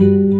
Música